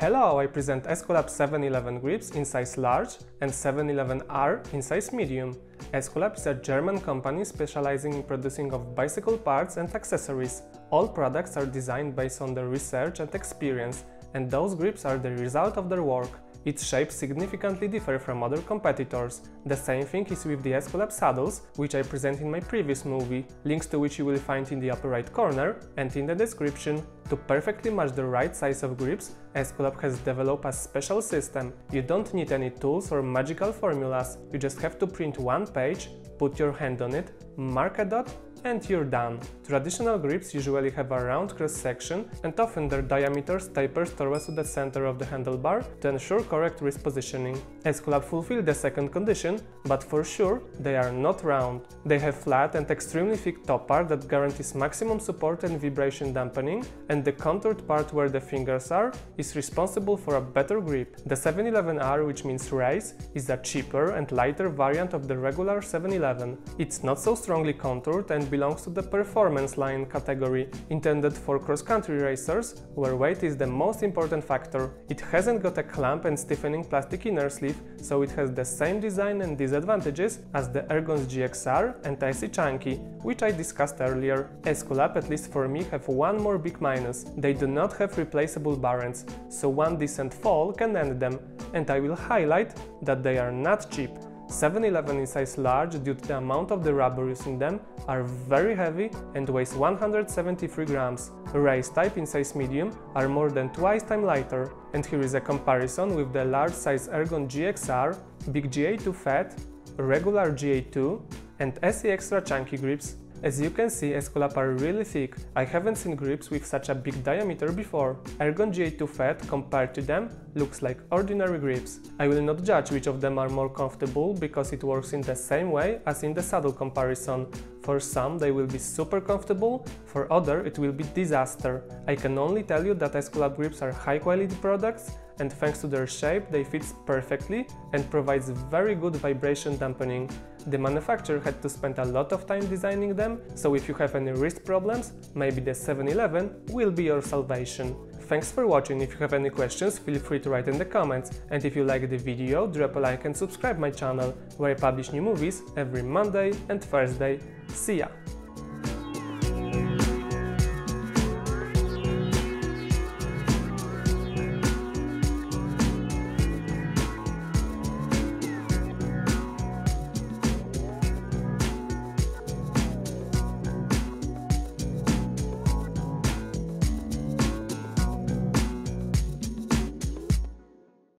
Hello, I present SQlab 711 grips in size large and 711R in size medium. SQlab is a German company specializing in producing of bicycle parts and accessories. All products are designed based on their research and experience, and those grips are the result of their work. Its shapes significantly differ from other competitors. The same thing is with the SQlab saddles, which I present in my previous movie, links to which you will find in the upper right corner and in the description. To perfectly match the right size of grips, SQlab has developed a special system. You don't need any tools or magical formulas, you just have to print one page, put your hand on it, mark a dot and you're done. Traditional grips usually have a round cross-section and often their diameters taper towards the center of the handlebar to ensure correct wrist positioning. SQlab fulfill the second condition, but for sure they are not round. They have flat and extremely thick top part that guarantees maximum support and vibration dampening, and the contoured part where the fingers are is responsible for a better grip. The 711R, which means race, is a cheaper and lighter variant of the regular 711. It's not so strongly contoured and belongs to the performance line category, intended for cross-country racers, where weight is the most important factor. It hasn't got a clamp and stiffening plastic inner sleeve, so it has the same design and disadvantages as the Ergons GXR and ESI Chunky, which I discussed earlier. SQlab, at least for me, have one more big minus. They do not have replaceable bar ends, so one decent fall can end them, and I will highlight that they are not cheap. 711 in size large due to the amount of the rubber used in them are very heavy and weighs 173 grams. Race type in size medium are more than twice time lighter. And here is a comparison with the large size Ergon GXR, Big GA2 Fat, regular GA2 and ESI Extra Chunky grips as you can see, SQlab are really thick. I haven't seen grips with such a big diameter before. Ergon GA2 Fat, compared to them, looks like ordinary grips. I will not judge which of them are more comfortable because it works in the same way as in the saddle comparison. For some they will be super comfortable, for other it will be disaster. I can only tell you that SQlab grips are high quality products and thanks to their shape they fit perfectly and provides very good vibration dampening. The manufacturer had to spend a lot of time designing them, so if you have any wrist problems, maybe the 711 will be your salvation. Thanks for watching, if you have any questions feel free to write in the comments, and if you like the video drop a like and subscribe my channel, where I publish new movies every Monday and Thursday. See ya!